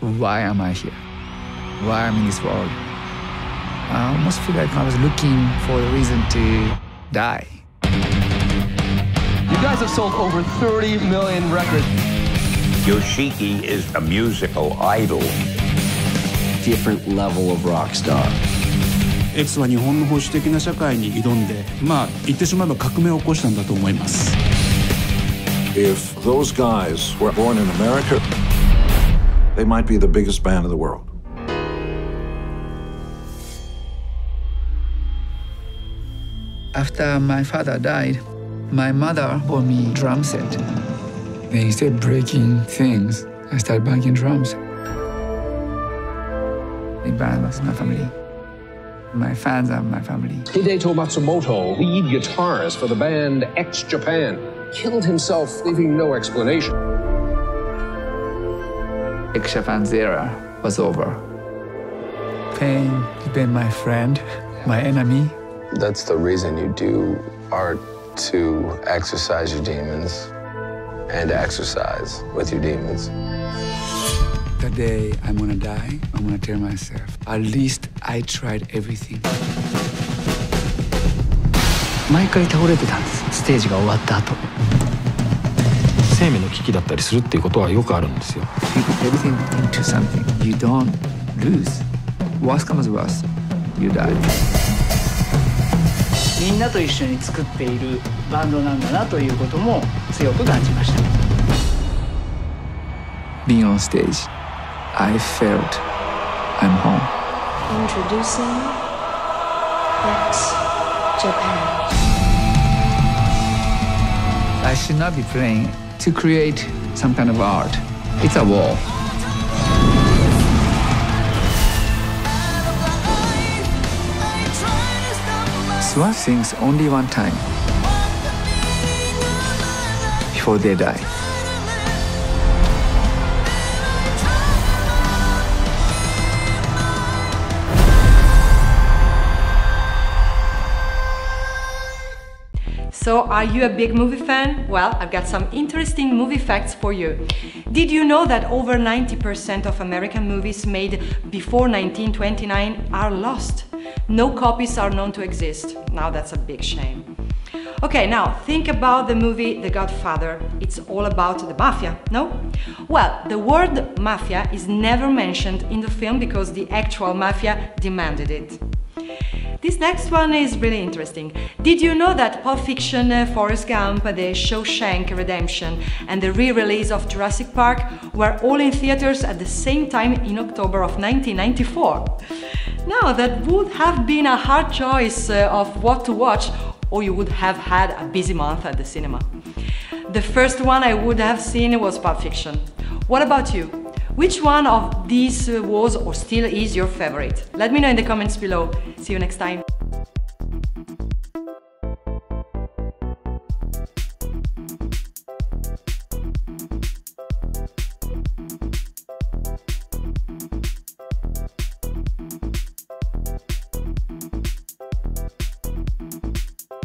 why am I here? Why I'm in this world? I almost feel like I was looking for a reason to die. You guys have sold over 30 million records. Yoshiki is a musical idol. Different level of rock star. X は日本の保守的な社会に挑んでまあ言ってしまえば革命を起こしたんだと思います If those guys were born in America, they might be the biggest band in the world. After my father died, my mother bought me a drum set. Then instead of breaking things, I started banging drums. The band was my family. My fans are my family. Hideto Matsumoto, lead guitarist for the band X Japan, killed himself, leaving no explanation. X Japan's era was over. Pain has been my friend, my enemy. That's the reason you do art to exercise your demons and exercise with your demons. The day I'm gonna die, I'm gonna tell myself, at least I tried everything. 毎回倒れてたんですステージが終わった後 生命の危機だったりするっていうことはよくあるんですよ You put everything into something. You don't lose. Worst comes worst, you die. みんなと一緒に作っているバンドなんだなということも強く感じました Being on stage, I felt I'm home. Introducing X Japan. I should not be playing to create some kind of art. It's a wall. Swan sings only one time before they die. So, are you a big movie fan? Well, I've got some interesting movie facts for you. Did you know that over 90% of American movies made before 1929 are lost? No copies are known to exist. Now that's a big shame. Okay, now think about the movie The Godfather. It's all about the mafia, no? Well, the word mafia is never mentioned in the film because the actual mafia demanded it. This next one is really interesting. Did you know that Pulp Fiction, uh, Forrest Gump, The Shawshank Redemption, and the re release of Jurassic Park were all in theaters at the same time in October of 1994? Now, that would have been a hard choice uh, of what to watch, or you would have had a busy month at the cinema. The first one I would have seen was Pulp Fiction. What about you? Which one of these uh, was or still is your favorite? Let me know in the comments below. See you next time.